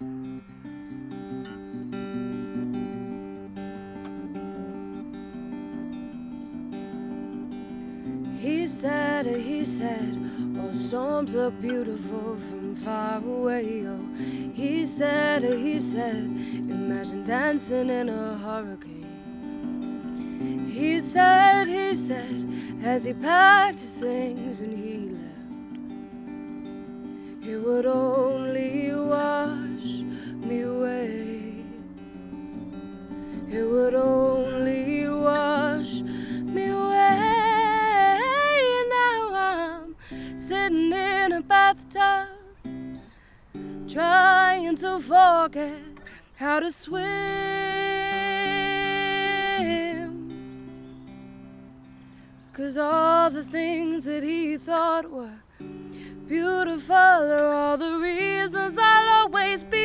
He said, he said, oh, storms look beautiful from far away. Oh, he said, he said, imagine dancing in a hurricane. He said, he said, as he packed his things and he left, it would only It would only wash me away. Now I'm sitting in a bathtub, trying to forget how to swim. Cause all the things that he thought were beautiful are all the reasons I'll always be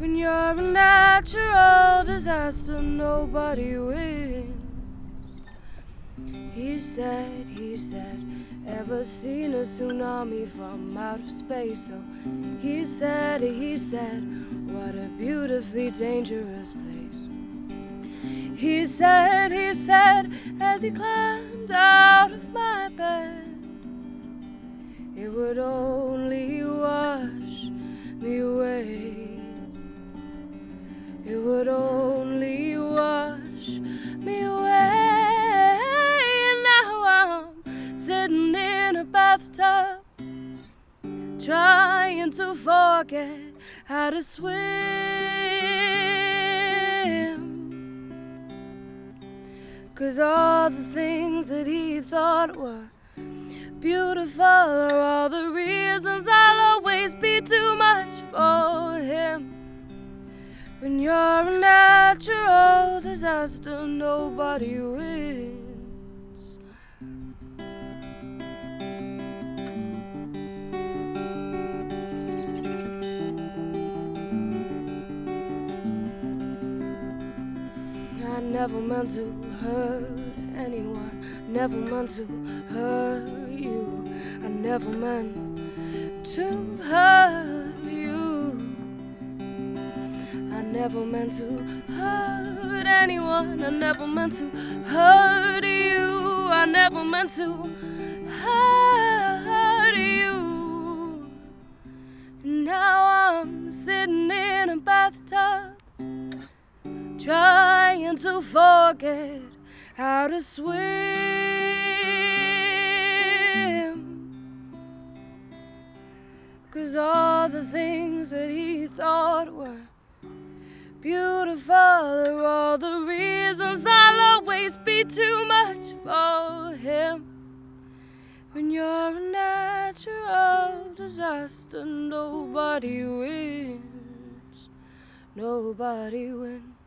When you're a natural disaster, nobody wins. He said, he said, ever seen a tsunami from outer space? So he said, he said, what a beautifully dangerous place. He said, he said, as he climbed out of my bed, it would only It would only wash me away. Now I'm sitting in a bathtub, trying to forget how to swim. Cause all the things that he thought were beautiful are all the reasons I love. When you're a natural disaster, nobody wins. I never meant to hurt anyone, never meant to hurt you. I never meant to hurt never meant to hurt anyone. I never meant to hurt you. I never meant to hurt you. Now I'm sitting in a bathtub, trying to forget how to swim. Cause all the things that he thought were beautiful are all the reasons I'll always be too much for him. When you're a natural disaster, nobody wins. Nobody wins.